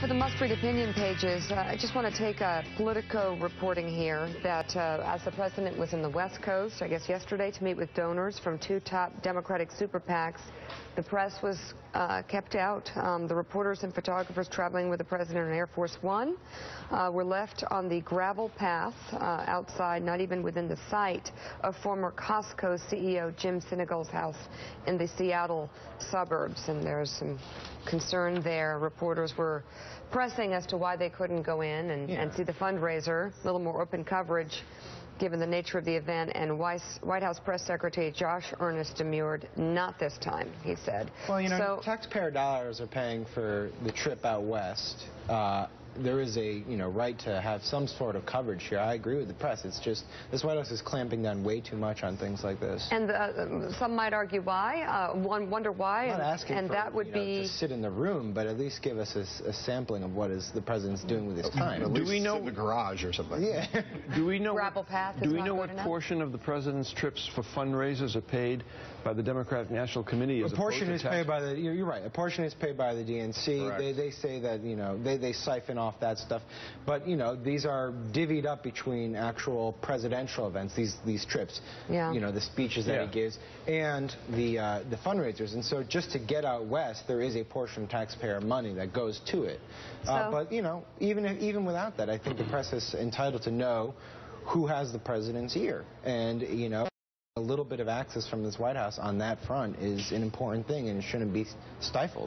for the must-read opinion pages, uh, I just want to take a Politico reporting here that uh, as the president was in the West Coast, I guess yesterday, to meet with donors from two top Democratic super PACs, the press was uh, kept out. Um, the reporters and photographers traveling with the president on Air Force One uh, were left on the gravel path uh, outside, not even within the sight of former Costco CEO Jim Sinegal's house in the Seattle suburbs. And there's some concern there. Reporters were pressing as to why they couldn't go in and, yeah. and see the fundraiser, a little more open coverage given the nature of the event, and White House Press Secretary Josh Earnest demurred, not this time, he said. Well, you know, so, taxpayer dollars are paying for the trip out west. Uh, there is a you know right to have some sort of coverage here. I agree with the press. It's just this White House is clamping down way too much on things like this. And uh, some might argue why. Uh, one wonder why. I'm not asking and for, that would you know, be to sit in the room, but at least give us a, a sampling of what is the president's doing with his time. At do we know in the garage or something? Yeah. do we know? Gravel path. Do we know what portion of the president's trips for fundraisers are paid by the Democratic National Committee? a portion is paid by the. You're right. A portion is paid by the DNC. They they say that you know they they siphon off that stuff. But, you know, these are divvied up between actual presidential events, these these trips, yeah. you know, the speeches that yeah. he gives, and the, uh, the fundraisers. And so just to get out west, there is a portion of taxpayer money that goes to it. Uh, so, uh, but, you know, even, if, even without that, I think the press is entitled to know who has the president's ear. And, you know, a little bit of access from this White House on that front is an important thing and it shouldn't be stifled.